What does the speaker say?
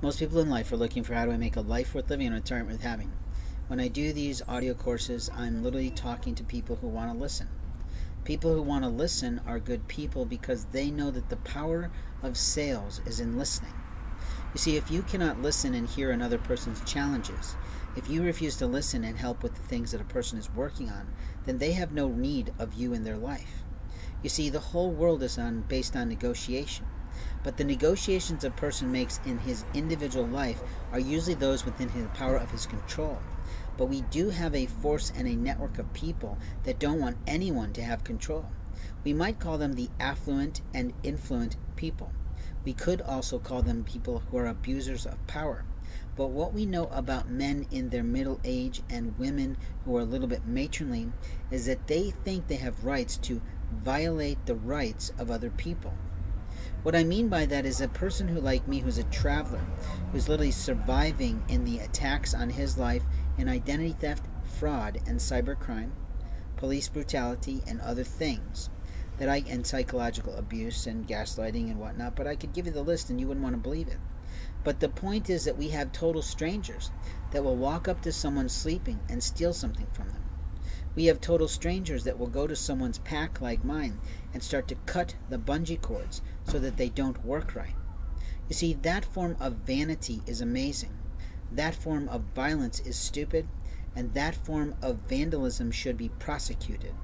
Most people in life are looking for how do I make a life worth living and a retirement worth having. When I do these audio courses, I'm literally talking to people who want to listen. People who want to listen are good people because they know that the power of sales is in listening. You see, if you cannot listen and hear another person's challenges, if you refuse to listen and help with the things that a person is working on, then they have no need of you in their life. You see, the whole world is on, based on negotiation. But the negotiations a person makes in his individual life are usually those within the power of his control. But we do have a force and a network of people that don't want anyone to have control. We might call them the affluent and influent people. We could also call them people who are abusers of power. But what we know about men in their middle age and women who are a little bit matronly is that they think they have rights to violate the rights of other people. What I mean by that is a person who, like me, who's a traveler, who's literally surviving in the attacks on his life in identity theft, fraud, and cybercrime, police brutality, and other things that I and psychological abuse and gaslighting and whatnot. But I could give you the list, and you wouldn't want to believe it. But the point is that we have total strangers that will walk up to someone sleeping and steal something from them. We have total strangers that will go to someone's pack like mine and start to cut the bungee cords so that they don't work right. You see, that form of vanity is amazing. That form of violence is stupid, and that form of vandalism should be prosecuted.